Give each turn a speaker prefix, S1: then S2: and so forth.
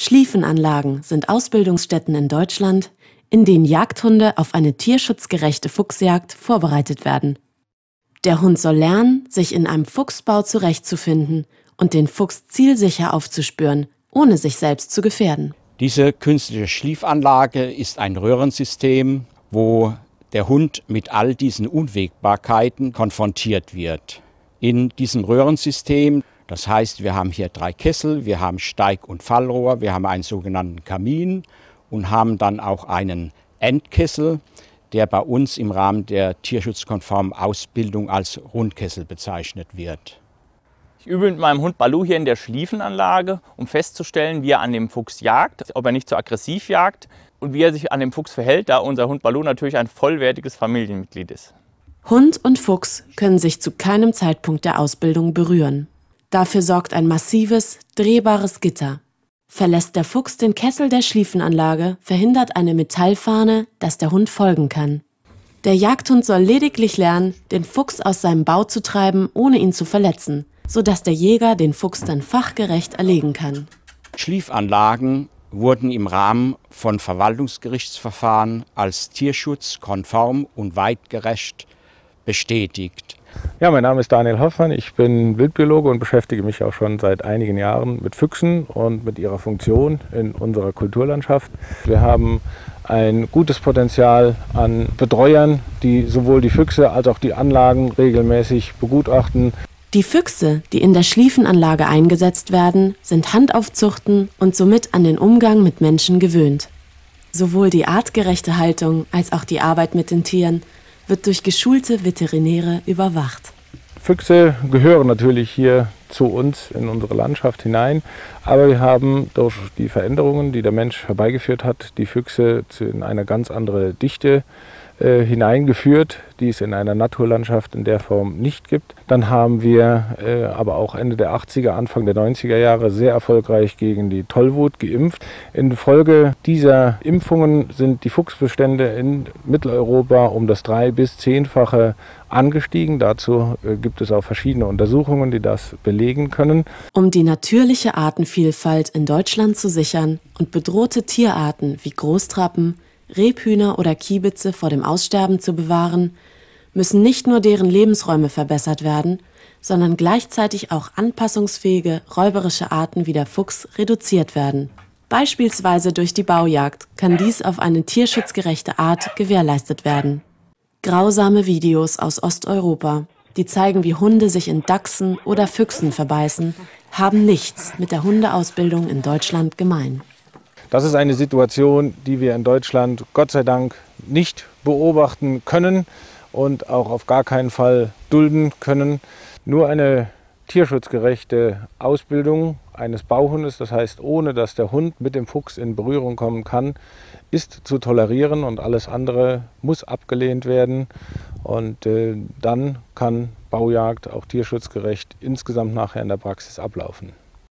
S1: Schliefenanlagen sind Ausbildungsstätten in Deutschland, in denen Jagdhunde auf eine tierschutzgerechte Fuchsjagd vorbereitet werden. Der Hund soll lernen, sich in einem Fuchsbau zurechtzufinden und den Fuchs zielsicher aufzuspüren, ohne sich selbst zu gefährden.
S2: Diese künstliche Schliefanlage ist ein Röhrensystem, wo der Hund mit all diesen Unwägbarkeiten konfrontiert wird. In diesem Röhrensystem, das heißt, wir haben hier drei Kessel, wir haben Steig- und Fallrohr, wir haben einen sogenannten Kamin und haben dann auch einen Endkessel, der bei uns im Rahmen der tierschutzkonformen Ausbildung als Rundkessel bezeichnet wird.
S3: Ich übe mit meinem Hund Balu hier in der Schliefenanlage, um festzustellen, wie er an dem Fuchs jagt, ob er nicht zu so aggressiv jagt und wie er sich an dem Fuchs verhält, da unser Hund Balu natürlich ein vollwertiges Familienmitglied ist.
S1: Hund und Fuchs können sich zu keinem Zeitpunkt der Ausbildung berühren. Dafür sorgt ein massives, drehbares Gitter. Verlässt der Fuchs den Kessel der Schliefenanlage, verhindert eine Metallfahne, dass der Hund folgen kann. Der Jagdhund soll lediglich lernen, den Fuchs aus seinem Bau zu treiben, ohne ihn zu verletzen, sodass der Jäger den Fuchs dann fachgerecht erlegen kann.
S2: Schliefanlagen wurden im Rahmen von Verwaltungsgerichtsverfahren als tierschutzkonform und weitgerecht bestätigt.
S4: Ja, mein Name ist Daniel Hoffmann. Ich bin Wildbiologe und beschäftige mich auch schon seit einigen Jahren mit Füchsen und mit ihrer Funktion in unserer Kulturlandschaft. Wir haben ein gutes Potenzial an Betreuern, die sowohl die Füchse als auch die Anlagen regelmäßig begutachten.
S1: Die Füchse, die in der Schliefenanlage eingesetzt werden, sind Handaufzuchten und somit an den Umgang mit Menschen gewöhnt. Sowohl die artgerechte Haltung als auch die Arbeit mit den Tieren wird durch geschulte Veterinäre überwacht.
S4: Füchse gehören natürlich hier zu uns in unsere Landschaft hinein, aber wir haben durch die Veränderungen, die der Mensch herbeigeführt hat, die Füchse in eine ganz andere Dichte äh, hineingeführt, die es in einer Naturlandschaft in der Form nicht gibt. Dann haben wir äh, aber auch Ende der 80er, Anfang der 90er Jahre sehr erfolgreich gegen die Tollwut geimpft. Infolge dieser Impfungen sind die Fuchsbestände in Mitteleuropa um das drei- bis zehnfache angestiegen. Dazu äh, gibt es auch verschiedene Untersuchungen, die das belegen können.
S1: Um die natürliche Artenvielfalt in Deutschland zu sichern und bedrohte Tierarten wie Großtrappen, Rebhühner oder Kiebitze vor dem Aussterben zu bewahren, müssen nicht nur deren Lebensräume verbessert werden, sondern gleichzeitig auch anpassungsfähige räuberische Arten wie der Fuchs reduziert werden. Beispielsweise durch die Baujagd kann dies auf eine tierschutzgerechte Art gewährleistet werden. Grausame Videos aus Osteuropa, die zeigen, wie Hunde sich in Dachsen oder Füchsen verbeißen, haben nichts mit der Hundeausbildung in Deutschland gemein.
S4: Das ist eine Situation, die wir in Deutschland Gott sei Dank nicht beobachten können und auch auf gar keinen Fall dulden können. Nur eine tierschutzgerechte Ausbildung eines Bauhundes, das heißt ohne dass der Hund mit dem Fuchs in Berührung kommen kann, ist zu tolerieren und alles andere muss abgelehnt werden. Und äh, dann kann Baujagd auch tierschutzgerecht insgesamt nachher in der Praxis ablaufen.